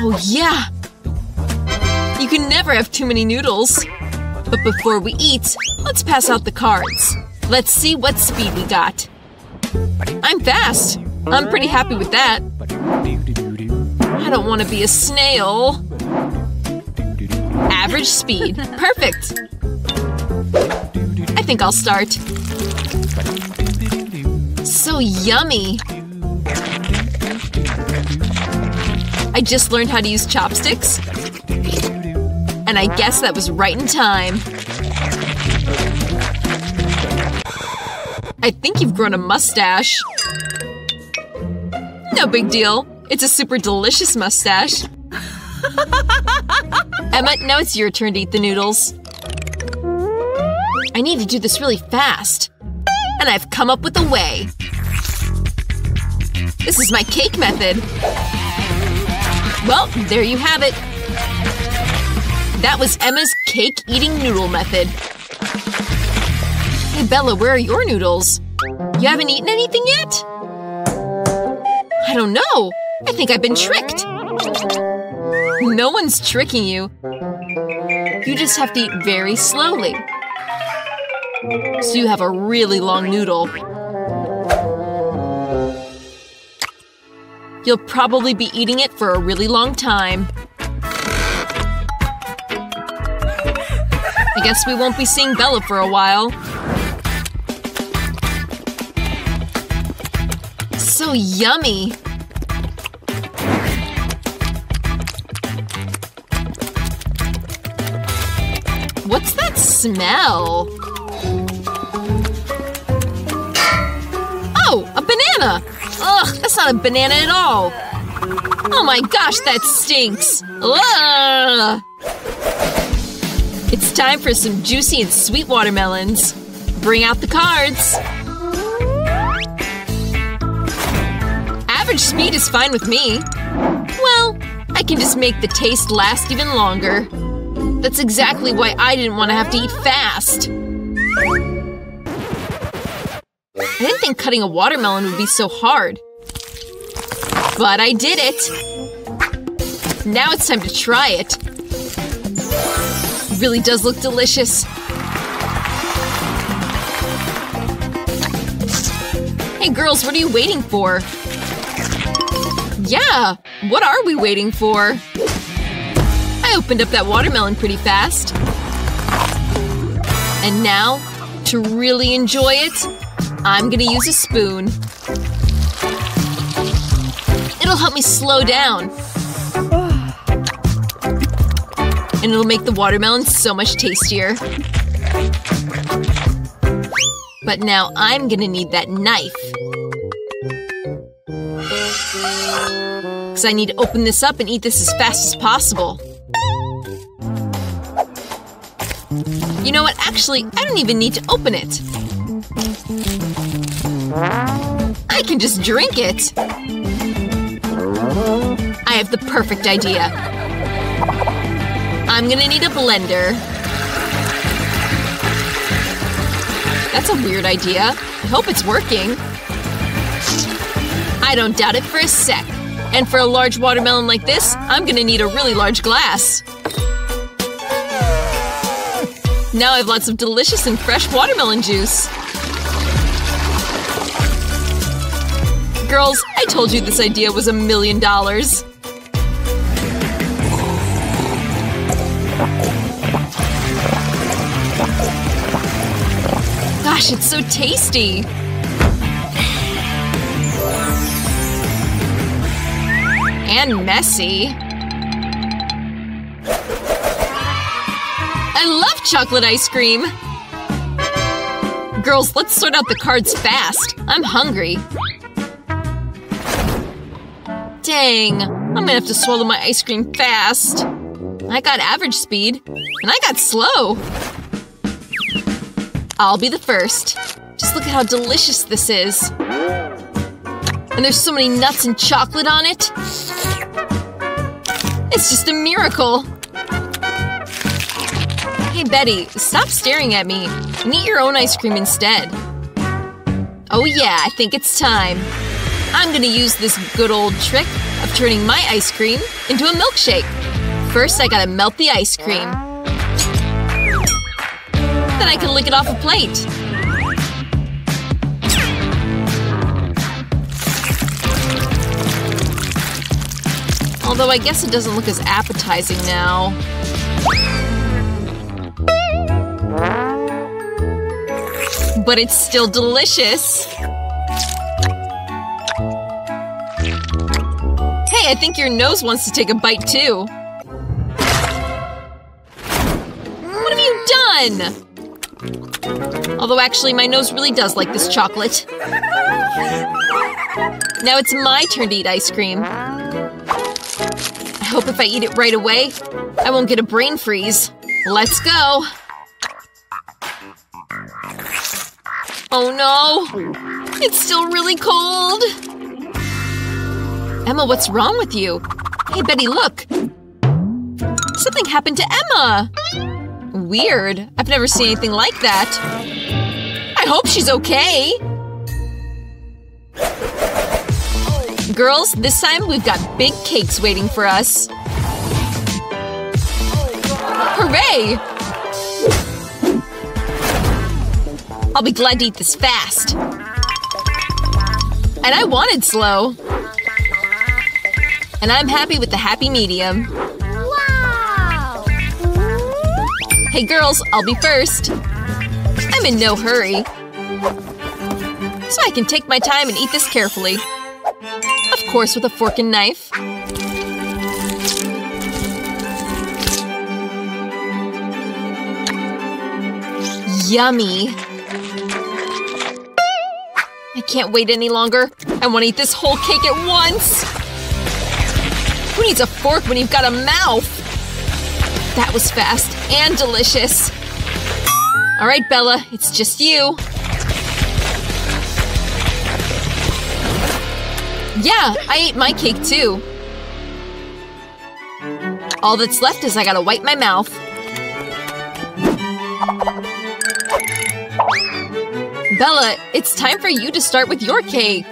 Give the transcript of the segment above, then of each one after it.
Oh yeah! You can never have too many noodles. But before we eat, let's pass out the cards. Let's see what speed we got. I'm fast. I'm pretty happy with that. I don't want to be a snail. Average speed. Perfect. I think I'll start. So yummy. I just learned how to use chopsticks. And I guess that was right in time. I think you've grown a mustache. No big deal. It's a super delicious mustache. Emma, now it's your turn to eat the noodles. I need to do this really fast. And I've come up with a way. This is my cake method. Well, there you have it. That was Emma's cake eating noodle method. Hey Bella, where are your noodles? You haven't eaten anything yet? I don't know. I think I've been tricked. No one's tricking you. You just have to eat very slowly. So you have a really long noodle. You'll probably be eating it for a really long time. I guess we won't be seeing Bella for a while. So yummy! What's that smell? Oh, a banana! Ugh, that's not a banana at all! Oh my gosh, that stinks! Ugh! It's time for some juicy and sweet watermelons. Bring out the cards! Average speed is fine with me. Well, I can just make the taste last even longer. That's exactly why I didn't want to have to eat fast. I didn't think cutting a watermelon would be so hard. But I did it! Now it's time to try it. Really does look delicious. Hey girls, what are you waiting for? Yeah, what are we waiting for? I opened up that watermelon pretty fast. And now, to really enjoy it, I'm gonna use a spoon. It'll help me slow down. And it'll make the watermelon so much tastier. But now I'm gonna need that knife. Because I need to open this up and eat this as fast as possible. You know what? Actually, I don't even need to open it. I can just drink it. I have the perfect idea. I'm gonna need a blender. That's a weird idea. I hope it's working. I don't doubt it for a sec. And for a large watermelon like this, I'm gonna need a really large glass. Now I have lots of delicious and fresh watermelon juice. Girls, I told you this idea was a million dollars. So tasty! And messy. I love chocolate ice cream! Girls, let's sort out the cards fast. I'm hungry. Dang, I'm gonna have to swallow my ice cream fast. I got average speed, and I got slow. I'll be the first. Just look at how delicious this is. And there's so many nuts and chocolate on it. It's just a miracle. Hey Betty, stop staring at me and eat your own ice cream instead. Oh yeah, I think it's time. I'm gonna use this good old trick of turning my ice cream into a milkshake. First, I gotta melt the ice cream. Then I can lick it off a plate. Although I guess it doesn't look as appetizing now. But it's still delicious! Hey, I think your nose wants to take a bite too! What have you done? Although actually, my nose really does like this chocolate. Now it's my turn to eat ice cream. I hope if I eat it right away, I won't get a brain freeze. Let's go! Oh no! It's still really cold! Emma, what's wrong with you? Hey, Betty, look! Something happened to Emma! Weird. I've never seen anything like that. I hope she's okay! Girls, this time we've got big cakes waiting for us. Hooray! I'll be glad to eat this fast. And I wanted slow. And I'm happy with the happy medium. Hey girls, I'll be first. I'm in no hurry. So I can take my time and eat this carefully. Of course with a fork and knife. Yummy! I can't wait any longer. I want to eat this whole cake at once! Who needs a fork when you've got a mouth? That was fast and delicious. Alright, Bella, it's just you. Yeah, I ate my cake too. All that's left is I gotta wipe my mouth. Bella, it's time for you to start with your cake.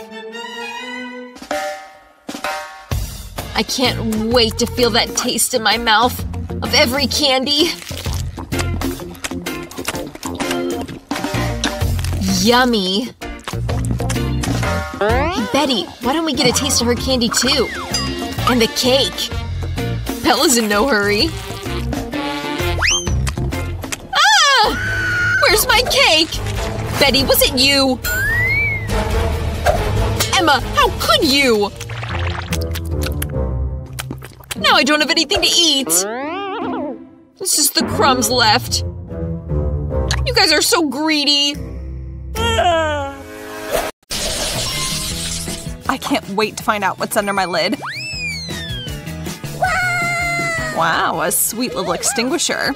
I can't wait to feel that taste in my mouth of every candy. Yummy. Hey, Betty, why don't we get a taste of her candy too? And the cake. Bella's in no hurry. Ah! Where's my cake? Betty, was it you? Emma, how could you? Now I don't have anything to eat. It's just the crumbs left. You guys are so greedy. I can't wait to find out what's under my lid. Wow, a sweet little extinguisher.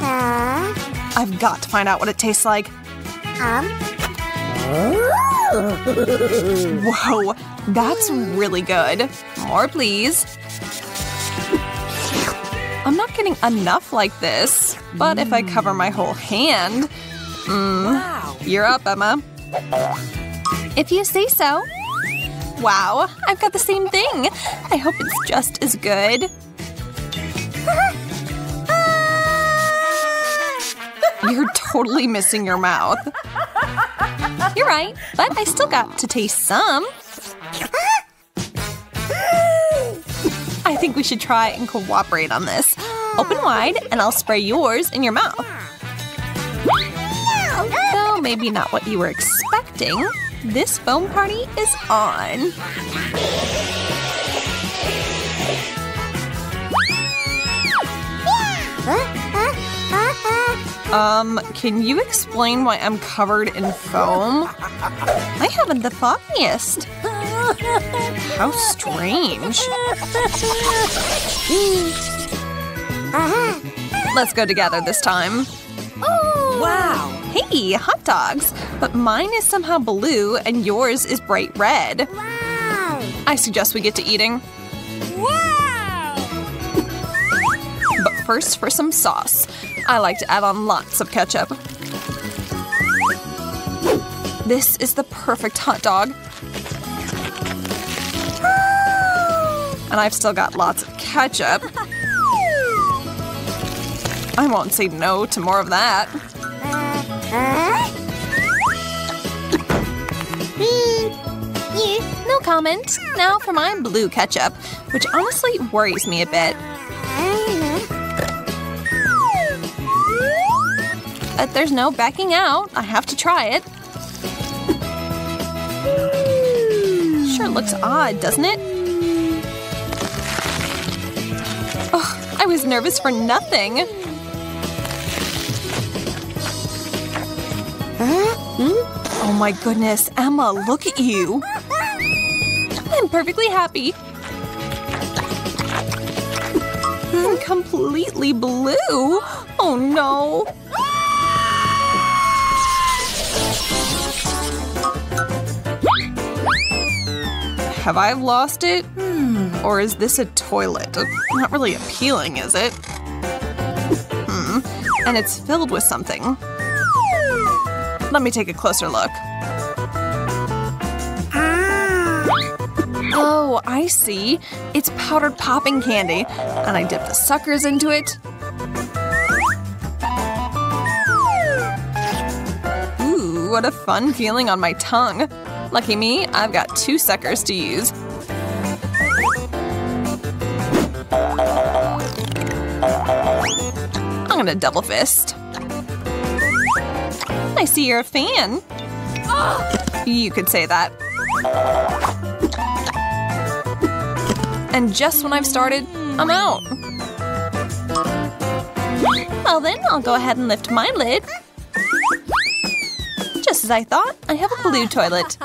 Uh, I've got to find out what it tastes like. um, Whoa, that's really good. More, please. Getting enough like this, but if I cover my whole hand… Mmm, you're up, Emma. If you say so. Wow, I've got the same thing. I hope it's just as good. You're totally missing your mouth. You're right, but I still got to taste some. I think we should try and cooperate on this. Open wide, and I'll spray yours in your mouth. Though maybe not what you were expecting. This foam party is on. Um, can you explain why I'm covered in foam? I haven't the foggiest. How strange. Let's go together this time. Oh! Wow! Hey, hot dogs! But mine is somehow blue and yours is bright red. wow! I suggest we get to eating. Wow! But first for some sauce. I like to add on lots of ketchup. This is the perfect hot dog. And I've still got lots of ketchup. I won't say no to more of that. No comment. Now for my blue ketchup, which honestly worries me a bit. But there's no backing out. I have to try it. Sure looks odd, doesn't it? Oh, I was nervous for nothing. My goodness, Emma, look at you. I'm perfectly happy. I'm completely blue. Oh no. Have I lost it? Or is this a toilet? Not really appealing, is it? Hmm. And it's filled with something. Let me take a closer look. Ah. Oh, I see. It's powdered popping candy. And I dip the suckers into it. Ooh, what a fun feeling on my tongue. Lucky me, I've got two suckers to use. I'm gonna double fist. I see you're a fan. You could say that. And just when I've started, I'm out. Well then, I'll go ahead and lift my lid. Just as I thought, I have a blue toilet.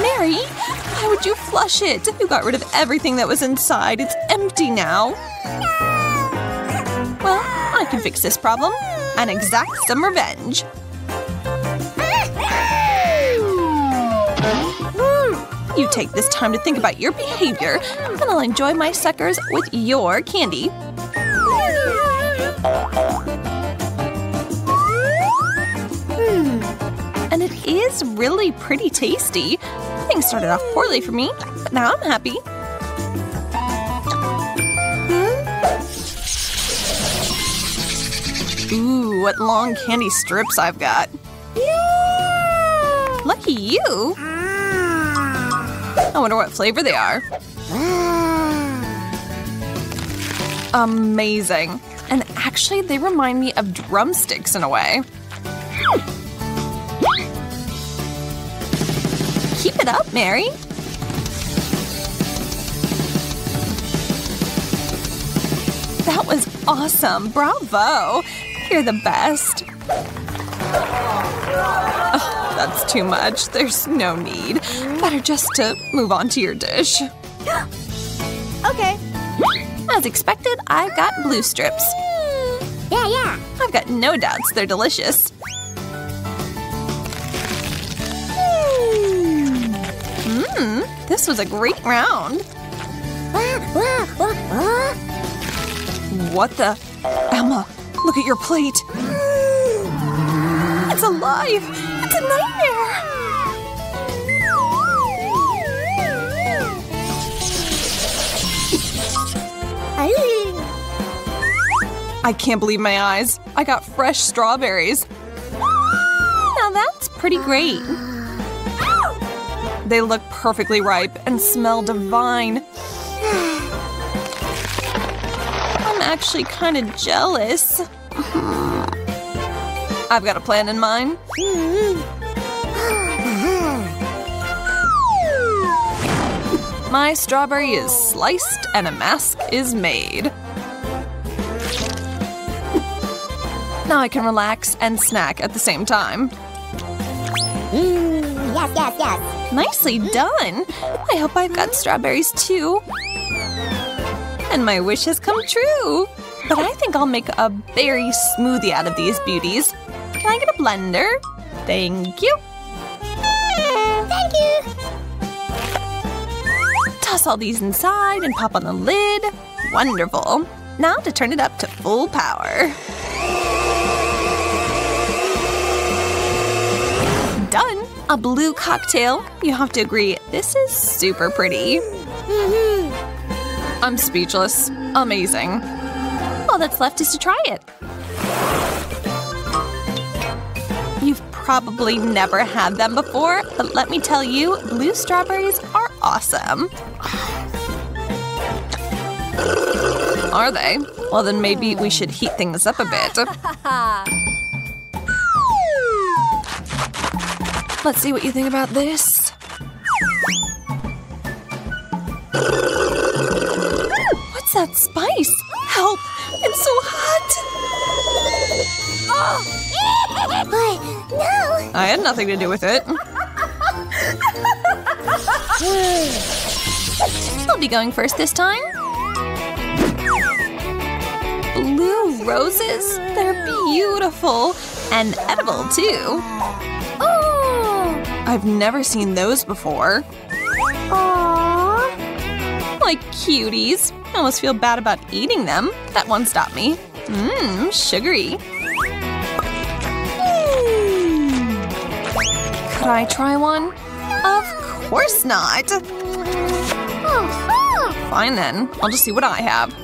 Mary, why would you flush it? You got rid of everything that was inside. It's empty now. Can fix this problem and exact some revenge. Hmm. You take this time to think about your behavior, and I'll enjoy my suckers with your candy. Hmm. And it is really pretty tasty. Things started off poorly for me, but now I'm happy. Ooh, what long candy strips I've got. Yeah! Lucky you! Ah. I wonder what flavor they are. Amazing. And actually, they remind me of drumsticks in a way. Keep it up, Mary. That was awesome. Bravo. You're the best. Oh, that's too much. There's no need. Better just to move on to your dish. Okay. As expected, I've got blue strips. Yeah, yeah. I've got no doubts they're delicious. Mmm, this was a great round. What the? Look at your plate. It's alive! It's a nightmare! I can't believe my eyes. I got fresh strawberries. Now that's pretty great. They look perfectly ripe and smell divine. I'm actually kind of jealous. I've got a plan in mind. My strawberry is sliced and a mask is made. Now I can relax and snack at the same time. Mm, yes, yes, yes. Nicely done! I hope I've got strawberries too. And my wish has come true! But I think I'll make a berry smoothie out of these beauties. Can I get a blender? Thank you! Thank you. Toss all these inside and pop on the lid. Wonderful! Now to turn it up to full power. Done! A blue cocktail. You have to agree, this is super pretty. Mm-hmm. I'm speechless. Amazing. All that's left is to try it. You've probably never had them before, but let me tell you, blue strawberries are awesome. Are they? Well, then maybe we should heat things up a bit. Let's see what you think about this. What's that spice? Help! It's so hot! But no. I had nothing to do with it. I'll be going first this time. Blue roses? They're beautiful. And edible, too. Oh. I've never seen those before. Aww. Like cuties. I almost feel bad about eating them. That won't stop me. Mmm, sugary. Could I try one? Of course not. Oh. Fine then, I'll just see what I have.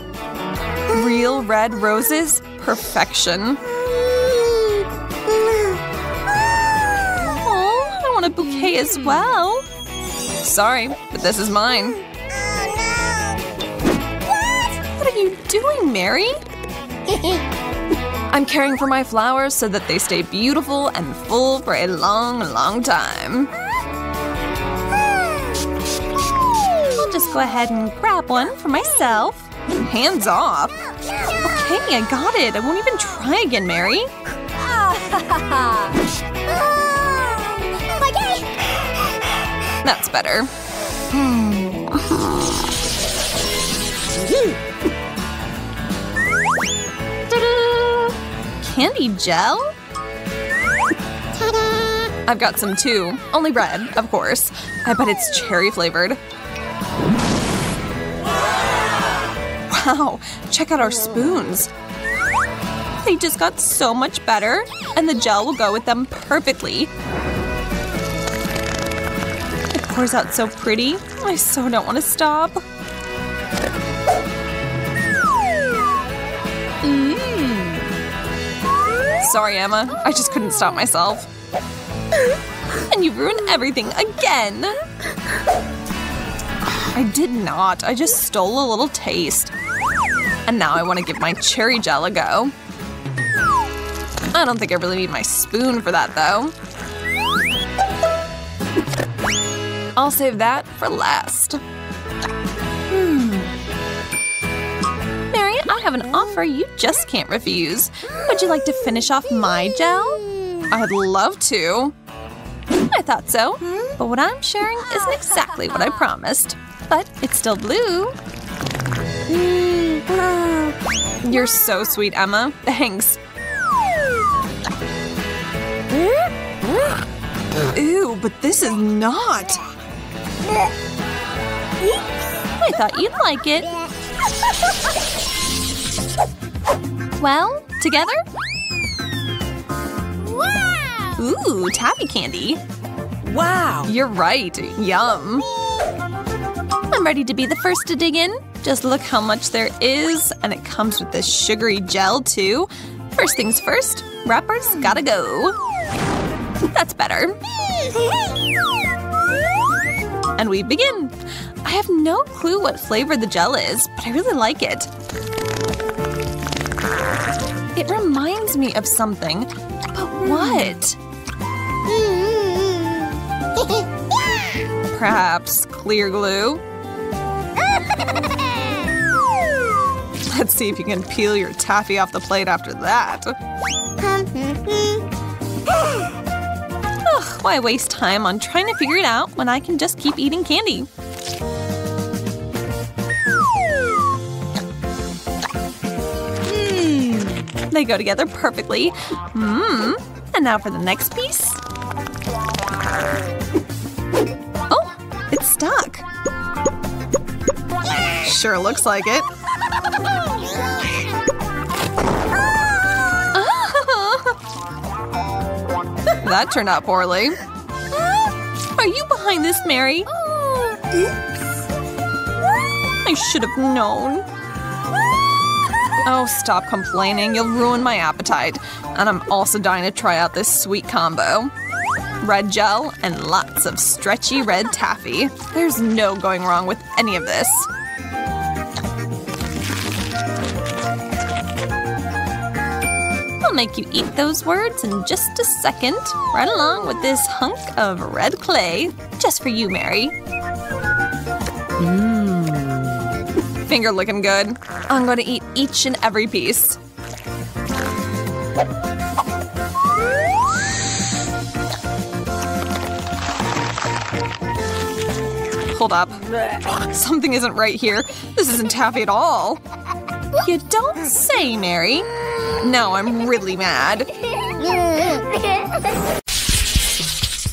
Real red roses? Perfection. Hmm. Oh, I want a bouquet as hmm. well. Sorry, but this is mine. Oh, what are you doing, Mary? I'm caring for my flowers so that they stay beautiful and full for a long, long time. I'll just go ahead and grab one for myself. Hands off. Okay, I got it. I won't even try again, Mary. That's better. Ta-da! Candy gel? I've got some too. Only red, of course. I bet it's cherry flavored. Wow, check out our spoons. They just got so much better, and the gel will go with them perfectly. It pours out so pretty. I so don't want to stop. Sorry, Emma. I just couldn't stop myself. And you ruined everything again! I did not. I just stole a little taste. And now I want to give my cherry gel a go. I don't think I really need my spoon for that, though. I'll save that for last. Have an offer you just can't refuse. Would you like to finish off my gel? I'd love to. I thought so. But what I'm sharing isn't exactly what I promised. But it's still blue. You're so sweet, Emma. Thanks. Ew, but this is not. I thought you'd like it. Well, together? Wow. Ooh, taffy candy. Wow! You're right. Yum. I'm ready to be the first to dig in. Just look how much there is, and it comes with this sugary gel too. First things first, wrappers gotta go. That's better. And we begin. I have no clue what flavor the gel is, but I really like it. It reminds me of something, but what? Perhaps clear glue? Let's see if you can peel your taffy off the plate after that. Ugh, why waste time on trying to figure it out when I can just keep eating candy? They go together perfectly. Mmm. And now for the next piece. Oh, it's stuck. Sure looks like it. that turned out poorly. Are you behind this, Mary? Oh, I should have known. Oh, stop complaining. You'll ruin my appetite. And I'm also dying to try out this sweet combo. Red gel and lots of stretchy red taffy. There's no going wrong with any of this. I'll make you eat those words in just a second, right along with this hunk of red clay. Just for you, Mary. Mmm. Finger looking good. I'm gonna eat each and every piece. Hold up. Something isn't right here. This isn't taffy at all. You don't say, Mary. Now I'm really mad.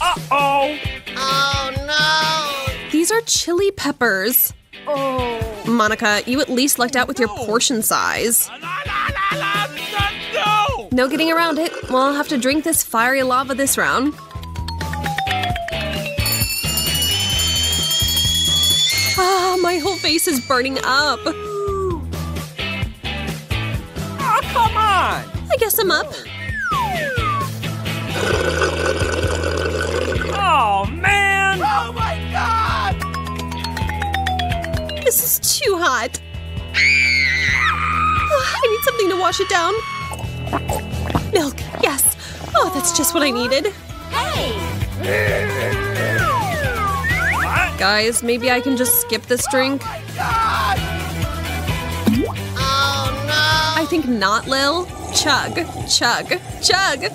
Uh-oh! Oh, no! These are chili peppers. Oh. Monica, you at least lucked out with your portion size. No getting around it. Well, I'll have to drink this fiery lava this round. Ah, my whole face is burning up. Oh, come on! I guess I'm up. Oh, man! Too hot. Ah, I need something to wash it down. Milk, yes. Oh, that's just what I needed. Hey! Guys, maybe I can just skip this drink. Oh, no! I think not, Lil. Chug, chug, chug.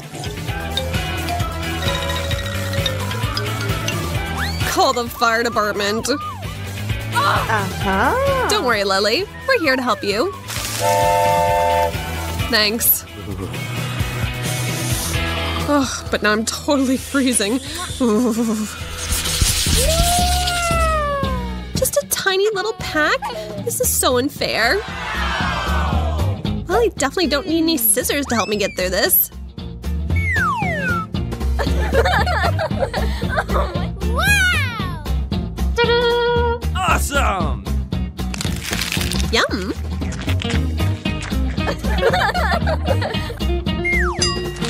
Call the fire department. Uh-huh. Don't worry, Lily. We're here to help you. Thanks. Ugh, but now I'm totally freezing. Just a tiny little pack? This is so unfair. Well, I definitely don't need any scissors to help me get through this. Awesome! Yum!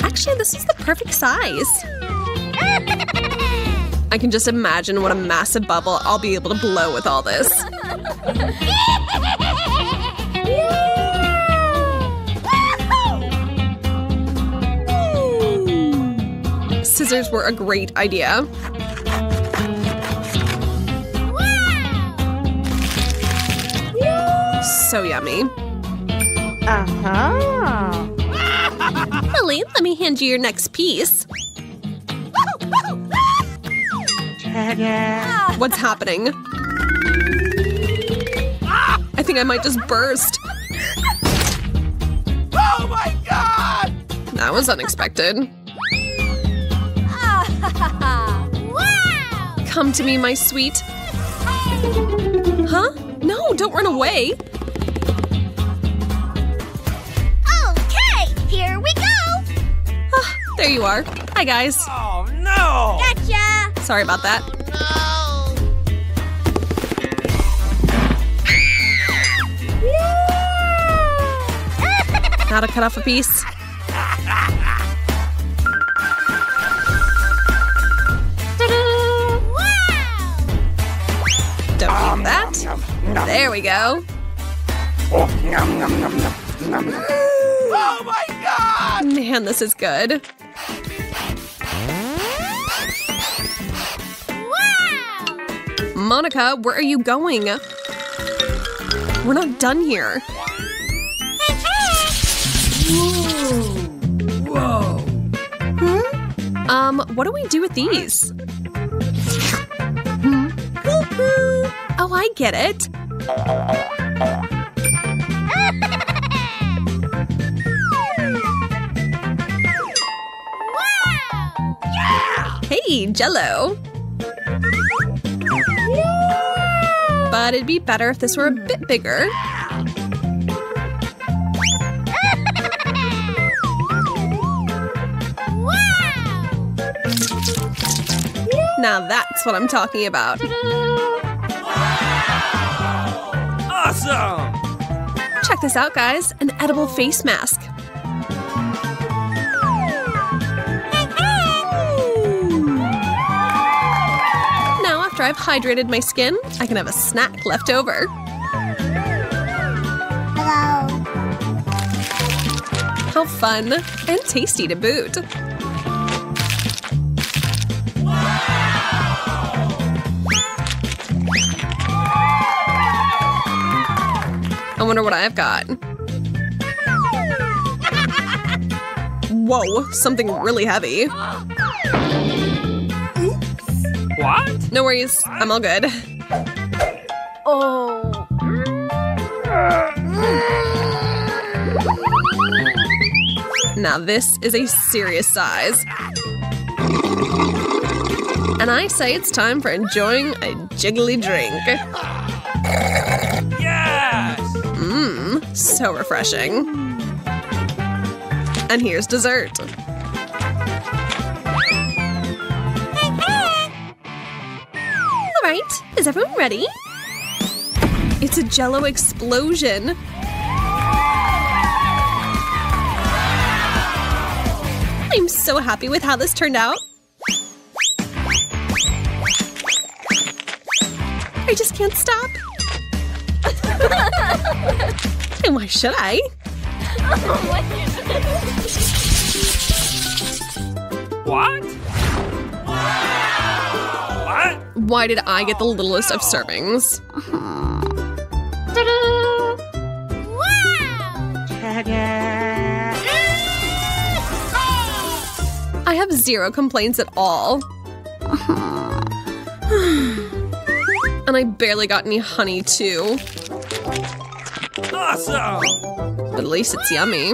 Actually, this is the perfect size. I can just imagine what a massive bubble I'll be able to blow with all this. Scissors were a great idea. So yummy. Uh-huh. Lily, let me hand you your next piece. What's happening? I think I might just burst. Oh, my God! That was unexpected. Come to me, my sweet. Huh? No, don't run away. There you are. Hi, guys. Oh, no! Gotcha. Sorry about that. Oh, no. How to cut off a piece? Don't eat that. There we go. Oh, my God! Man, this is good. Monica, where are you going? We're not done here. Whoa! Um, what do we do with these? Hmm? Oh, I get it. Hey, Jello. But it'd be better if this were a bit bigger. Now that's what I'm talking about. Awesome! Check this out, guys. An edible face mask. I've hydrated my skin, I can have a snack left over. Hello. How fun and tasty to boot. I wonder what I've got. Whoa, something really heavy. What? No worries, I'm all good. Oh. Now this is a serious size. And I say it's time for enjoying a jiggly drink. Yes! Mmm, so refreshing. And here's dessert. Is everyone ready? It's a jello explosion. I'm so happy with how this turned out. I just can't stop. and why should I? What? Why did I get the littlest of servings? I have zero complaints at all. and I barely got any honey, too. Awesome! But at least it's yummy.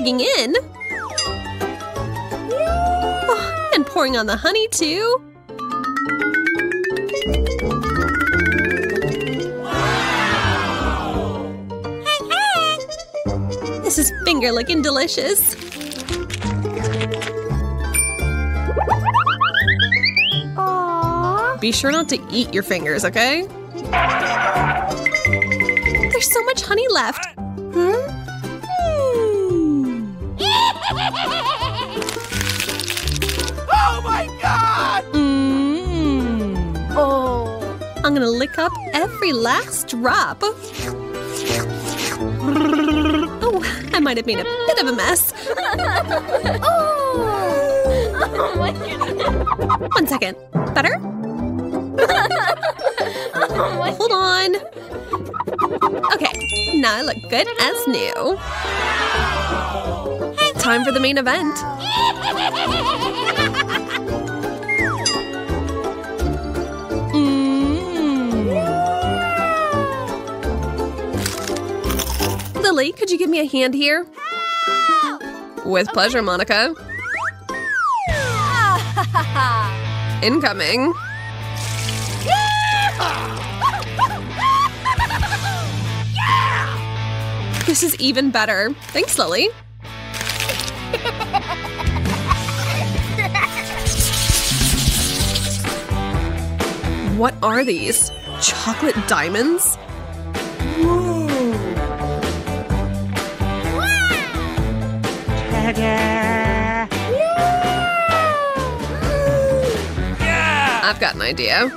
Digging in. Oh, and pouring on the honey, too. This is finger licking delicious. Aww. Be sure not to eat your fingers, okay? There's so much honey left. Gonna lick up every last drop. Oh, I might have made a bit of a mess. Oh my goodness. One second. Better? Oh Hold on. Okay, now I look good as new. Time for the main event. Could you give me a hand here? With pleasure, Monica. Incoming. This is even better. Thanks, Lily. What are these? Chocolate diamonds? Yeah! I've got an idea.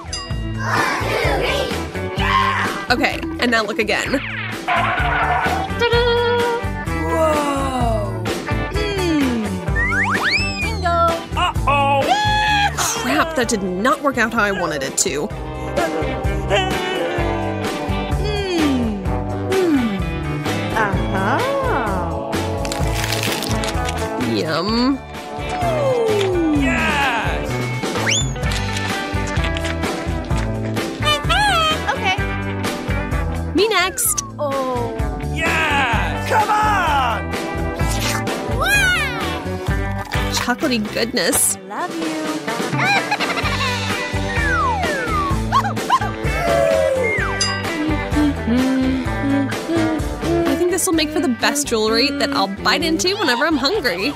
Okay, and now look again. Whoa! Bingo. Uh-oh! Crap, that did not work out how I wanted it to. Mm. Mm. Yum. chocolatey goodness. Love you. this will make for the best jewelry that I'll bite into whenever I'm hungry.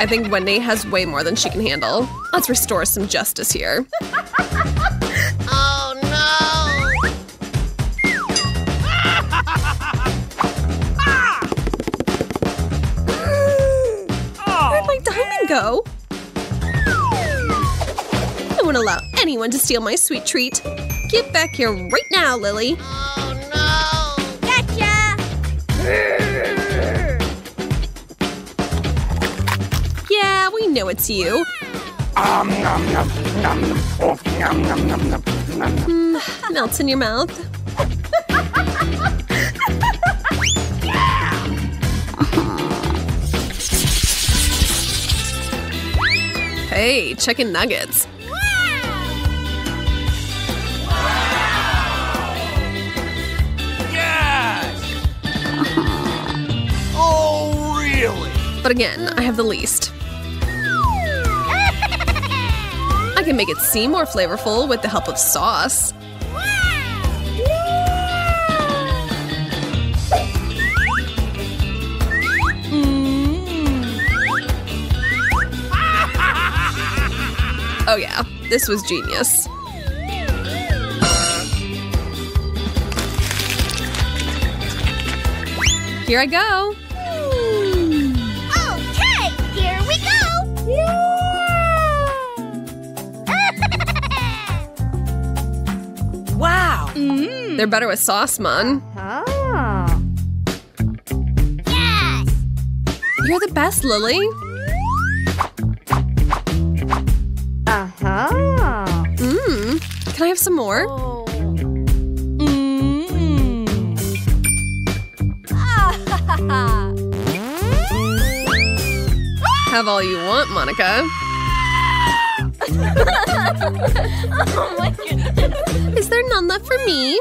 I think Wendy has way more than she can handle. Let's restore some justice here. Oh no! Where'd my oh, diamond go? I won't allow anyone to steal my sweet treat. Get back here right now, Lily. Oh no! Gotcha! nom, nom, nom, nom. Melts in your mouth. hey, chicken nuggets. Yes! oh, really? But again, I have the least. Can make it seem more flavorful with the help of sauce. Mm. Oh yeah, this was genius. Here I go. Wow! They're better with sauce, man. Oh. Ah. Yes! You're the best, Lily. Uh-huh. Mmm. Can I have some more? Oh. Have all you want, Monica. Oh my goodness. Is there none left for me?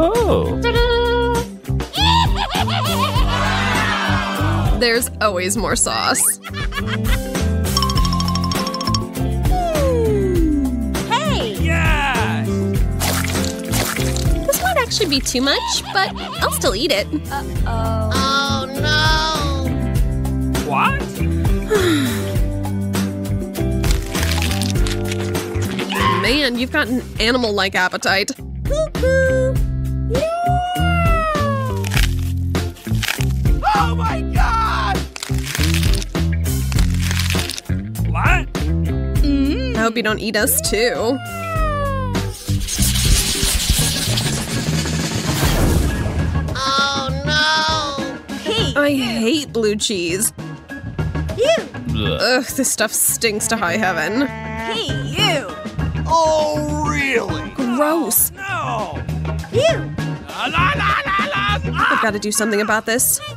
Oh! There's always more sauce. hey! Yes! This might actually be too much, but I'll still eat it. Oh. Oh no! Man, you've got an animal-like appetite. Oh my god! What? I hope you don't eat us too. Oh no! Hey! I hate blue cheese. You! Ugh, this stuff stinks to high heaven. Hey, you! Oh, really? Gross. Oh, no! You! La la la la la! Ah. I've got to do something about this.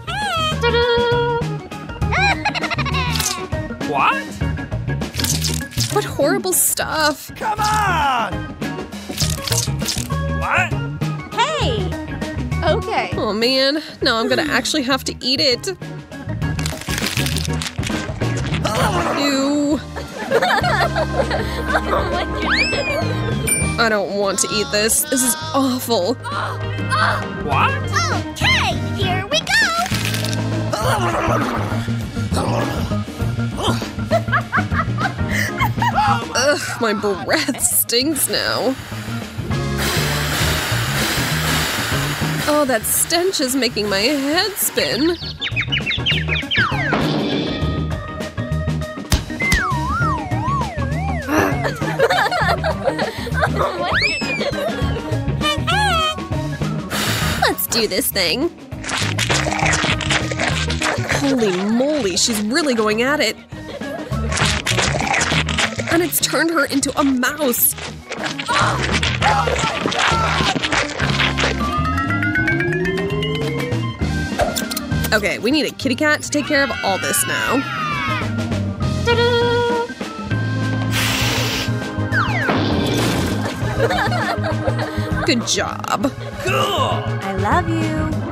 What? What horrible stuff. Come on! What? hey! Okay. Oh man, now I'm gonna hmm. actually have to eat it. Oh. I don't want to eat this. This is awful. What? Okay, here we go! Ugh, my breath stinks now. Oh, that stench is making my head spin. Let's do this thing. Holy moly, she's really going at it. And it's turned her into a mouse. Okay, we need a kitty cat to take care of all this now. Good job. Cool. I love you.